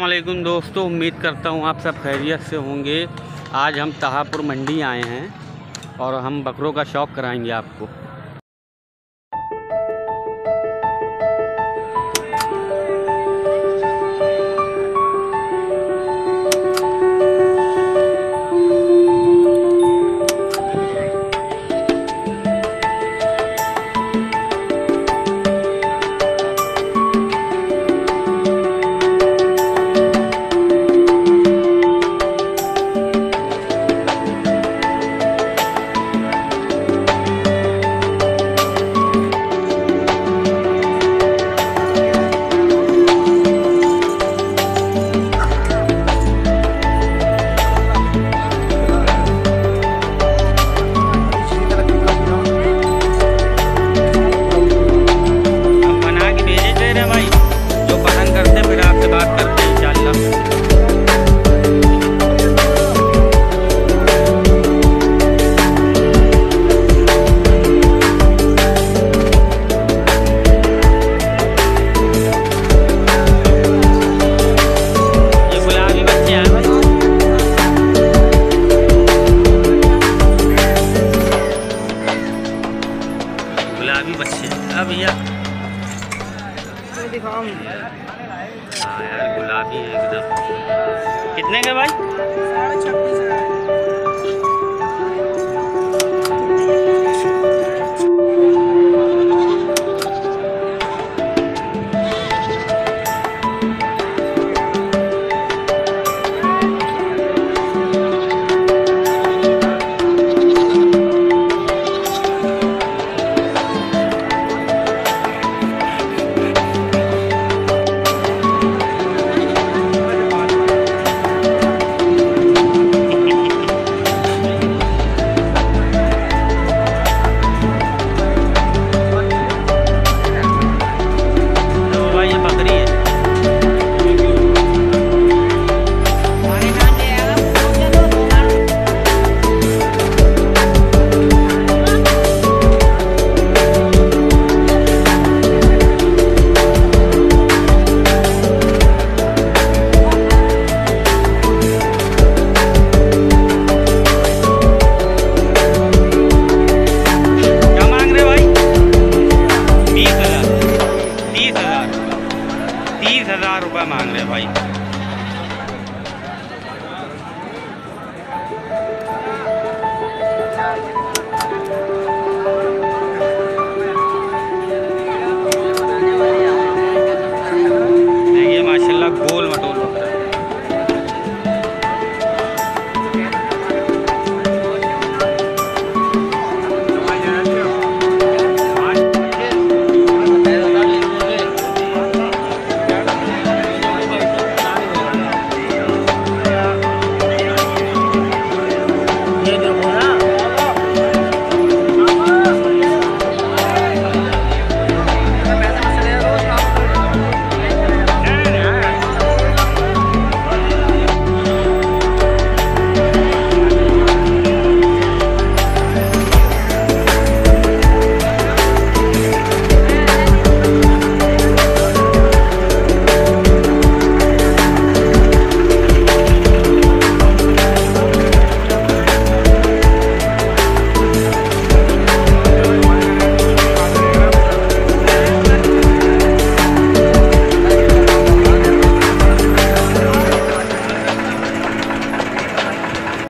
वालेकुम दोस्तों, उम्मीद करता हूँ आप सब खैरियत से होंगे। आज हम तहापुर मंडी आए हैं और हम बकरों का शौक कराएँगे आपको। गुलाबी बच्चे अब भैया। हाँ यार गुलाबी है एकदम। कितने के भाई? 欢迎。